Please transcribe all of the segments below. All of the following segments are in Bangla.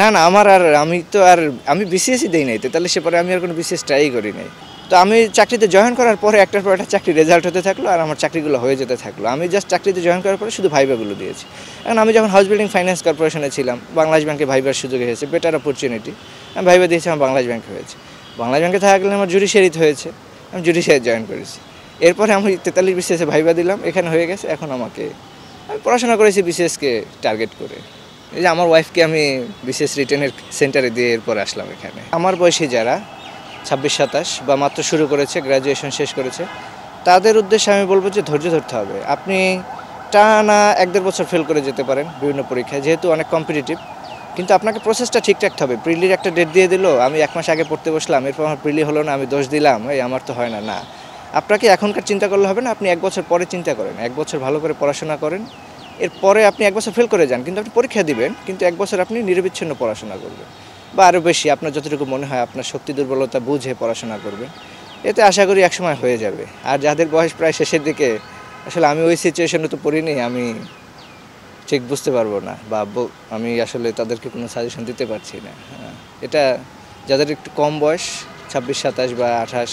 না না, আমার আর আমি তো আর, আমি বিসিএসই দেই নাই, তো তাহলে সে পরে আমি আর কোনো বিসিএস ট্রাই করি নাই। তো আমি চাকরিতে জয়েন করার পরে একটার পর একটা চাকরি রেজাল্ট হতে থাকল আর আমার চাকরিগুলো হয়ে যেতে থাকল। আমি জাস্ট চাকরিতে জয়েন করার পরে শুধু ভাইবাগুলো দিয়েছি। এখন আমি যখন হাউস বিল্ডিং ফাইন্যান্স কর্পোরেশনে ছিলাম, বাংলাদেশ ব্যাংকে ভাইবার সুযোগ হয়েছে বেটার অপরচুনিটি আমি ভাইবা দিয়েছি, আমার বাংলাদেশ ব্যাংকে হয়েছে। বাংলাদেশ ব্যাংকে থাকলে আমার জুডিশিয়ারিতে হয়েছে, আমি জুডিশিয়ারি জয়েন করেছি। এরপরে আমি তেতাল্লিশ বিসিএসে ভাইবা দিলাম, এখানে হয়ে গেছে, এখন আমাকে, আমি পড়াশোনা করেছি বিসিএসকে টার্গেট করে। এই যে আমার ওয়াইফকে আমি বিশেষ রিটেনের সেন্টারে দিয়ে এরপর আসলাম এখানে। আমার বয়সী যারা, ছাব্বিশ, সাতাশ বা মাত্র শুরু করেছে গ্র্যাজুয়েশন শেষ করেছে, তাদের উদ্দেশ্যে আমি বলব যে ধৈর্য ধরতে হবে। আপনি টানা এক দেড় বছর ফেল করে যেতে পারেন বিভিন্ন পরীক্ষায়, যেহেতু অনেক কম্পিটিটিভ কিন্তু আপনাকে প্রসেসটা ঠিক রাখতে হবে। প্রিলির একটা ডেট দিয়ে দিল, আমি এক মাস আগে পড়তে বসলাম, এরপর আমার প্রিলি হলো না, আমি দোষ দিলাম, এই আমার তো হয় না না। আপনাকে এখনকার চিন্তা করলে হবে না, আপনি এক বছর পরে চিন্তা করেন, এক বছর ভালো করে পড়াশোনা করেন এরপরে আপনি এক বছর ফেল করে যান, কিন্তু আপনি পরীক্ষা দিবেন, কিন্তু এক বছর আপনি নিরবিচ্ছিন্ন পড়াশোনা করবেন। বা আরও বেশি, আপনার যতটুকু মনে হয় আপনার শক্তি দুর্বলতা বুঝে পড়াশোনা করবেন। এতে আশা করি একসময় হয়ে যাবে। আর যাদের বয়স প্রায় শেষের দিকে, আসলে আমি ওই সিচুয়েশনে তো পড়িনি, আমি ঠিক বুঝতে পারব না, বা আমি আসলে তাদেরকে কোনো সাজেশন দিতে পারছি না। হ্যাঁ। এটা যাদের একটু কম বয়স, ছাব্বিশ, সাতাশ বা আঠাশ,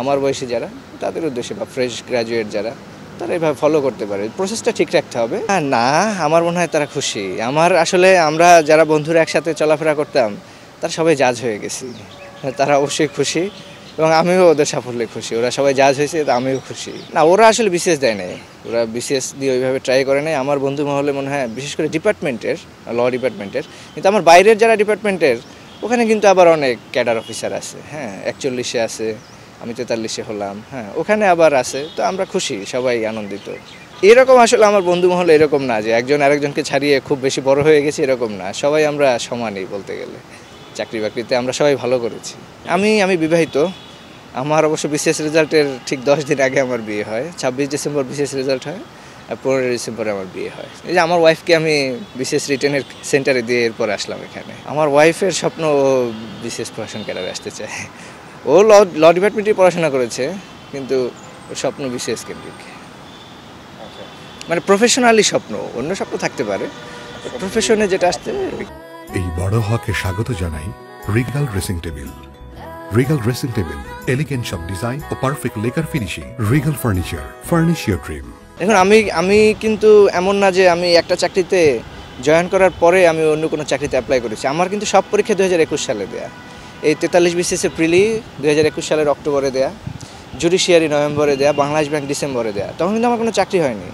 আমার বয়সী যারা, তাদের উদ্দেশ্যে বা ফ্রেশ গ্র্যাজুয়েট যারা তারা এভাবে ফলো করতে পারে। প্রসেসটা ঠিক রাখতে হবে। হ্যাঁ না, আমার মনে হয় তারা খুশি। আমার আসলে আমরা যারা বন্ধুরা একসাথে চলাফেরা করতাম, তারা সবাই জাজ হয়ে গেছি। তারা অবশ্যই খুশি এবং আমিও ওদের সাফল্যে খুশি। ওরা সবাই জাজ হয়েছে আমিও খুশি। না, ওরা আসলে বিশেষ দেয় নাই। ওরা বিশেষ দিয়ে ওইভাবে ট্রাই করে নাই। আমার বন্ধু মহলে মনে হয়, বিশেষ করে ডিপার্টমেন্টের ল ডিপার্টমেন্টের কিন্তু আমার বাইরের যারা ডিপার্টমেন্টের ওখানে কিন্তু আবার অনেক ক্যাডার অফিসার আছে। হ্যাঁ একচল্লিশে আছে। আমি তেতাল্লিশে হলাম হ্যাঁ ওখানে আবার আছে, তো আমরা খুশি, সবাই আনন্দিত। এরকম আসলে আমার বন্ধু মহল এরকম না যে একজন আরেকজনকে ছাড়িয়ে খুব বেশি বড় হয়ে গেছে এরকম না, সবাই আমরা সমানই বলতে গেলে। চাকরি বাকরিতে আমরা সবাই ভালো করেছি। আমি আমি বিবাহিত, আমার অবশ্য বিশেষ রেজাল্টের ঠিক দশ দিন আগে আমার বিয়ে হয়, ছাব্বিশ ডিসেম্বর বিশেষ রেজাল্ট হয়, আর পনেরোই ডিসেম্বরে আমার বিয়ে হয়। এই যে আমার ওয়াইফকে আমি বিশেষ রিটেনের সেন্টারে দিয়ে এরপর আসলাম এখানে। আমার ওয়াইফের স্বপ্ন বিশেষ প্রশাসন ক্যাডারে আসতে চায়। ও ল ল ডিপার্টমেন্টে পড়াশোনা করেছে কিন্তু ওর স্বপ্ন বিশেষ কেন্দ্রিক। মানে প্রফেশনালি স্বপ্ন অন্য স্বপ্ন থাকতে পারে প্রফেশনে যেটা আসতে এই বড় হকে স্বাগত জানাই regal dressing table. Regal dressing table elegant সব design O perfect lacquer finishing regal furniture furnish your dream দেখুন আমি আমি কিন্তু এমন না যে আমি একটা চাকরিতে জয়েন করার পরে আমি অন্য কোনো চাকরিতে অ্যাপ্লাই করেছি। আমার কিন্তু সব পরীক্ষা দু হাজার একুশ সালে দেয়া। এই তেতাল্লিশ বিসিএসে প্রিলি দু হাজার একুশ সালের অক্টোবরে দেয়া, জুডিশিয়ারি নভেম্বরে দেয়া, বাংলাদেশ ব্যাংক ডিসেম্বরে দেয়া। তখন কিন্তু আমার কোনো চাকরি হয়নি।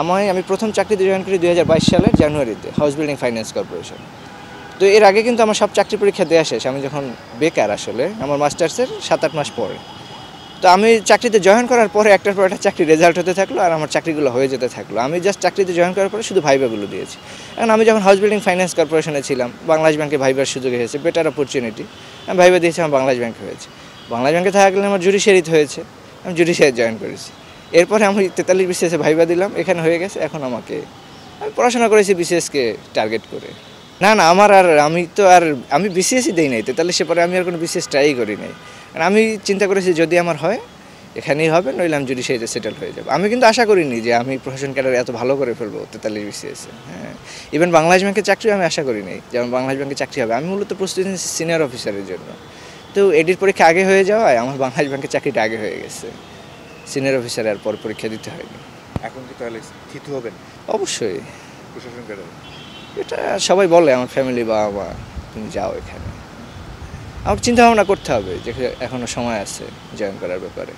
আমায় আমি প্রথম চাকরিতে জয়েন করি দু হাজার বাইশ সালের জানুয়ারিতে, হাউস বিল্ডিং ফাইন্যান্স কর্পোরেশন। তো এর আগে কিন্তু আমার সব চাকরি পরীক্ষা দেওয়া শেষ। আমি যখন বেকার আসলে, আমার মাস্টার্সের সাত আট মাস পরে। তো আমি চাকরিতে জয়েন করার পরে একটার পর একটা চাকরি রেজাল্ট হতে থাকল আর আমার চাকরিগুলো হয়ে যেতে থাকল। আমি জাস্ট চাকরিতে জয়েন করার পরে শুধু ভাইবাগুলো দিয়েছি। এখন আমি যখন হাউস বিল্ডিং ফাইন্যান্স কর্পোরেশনে ছিলাম, বাংলাদেশ ব্যাংকে ভাইবার সুযোগ হয়েছে বেটার অপরচুনিটি আমি ভাইবা দিয়েছি, আমার বাংলাদেশ ব্যাংকে হয়েছে। বাংলাদেশ ব্যাংকে থাকলে আমার জুডিশিয়ারিত হয়েছে। আমি জুডিশিয়ারি জয়েন করেছি। এরপরে আমি তেতাল্লিশ বিসিএসে ভাইবা দিলাম, এখানে হয়ে গেছে, এখন আমাকে আমি পড়াশোনা করেছি বিসিএসকে টার্গেট করে। না না, আমার আর আমি তো আর, আমি বিসিএসই দিই নাই তেতাল্লিশের পরে আমি আর কোনো বিসিএস ট্রাই করি নাই। আমি চিন্তা করেছি যদি আমার হয় এখানেই হবে নইলে আমি জুডিশিয়ারিতে সেটেল হয়ে যাব। আমি কিন্তু আশা করিনি যে আমি প্রশাসন ক্যাডার এত ভালো করে ফেলব তেতাল্লিশ বিসিএসে হ্যাঁ। ইভেন বাংলাদেশ ব্যাংকের চাকরি আমি আশা করিনি যেমন বাংলাদেশ ব্যাংকের চাকরি হবে। আমি মূলত প্রস্তুতি নিচ্ছি সিনিয়র অফিসারের জন্য। তো এডির পরীক্ষা আগে হয়ে যাওয়ায় আমার বাংলাদেশ ব্যাংকের চাকরিটা আগে হয়ে গেছে। সিনিয়র অফিসার আর পর পরীক্ষা দিতে হয়নি। এখন কি তাহলে থিতু হবেন? অবশ্যই। প্রশাসন ক্যাডার এটা সবাই বলে আমার ফ্যামিলি বাবা মা তুমি যাও এখানে। আমার চিন্তা ভাবনা করতে হবে যে এখনও সময় আছে জয়েন করার ব্যাপারে।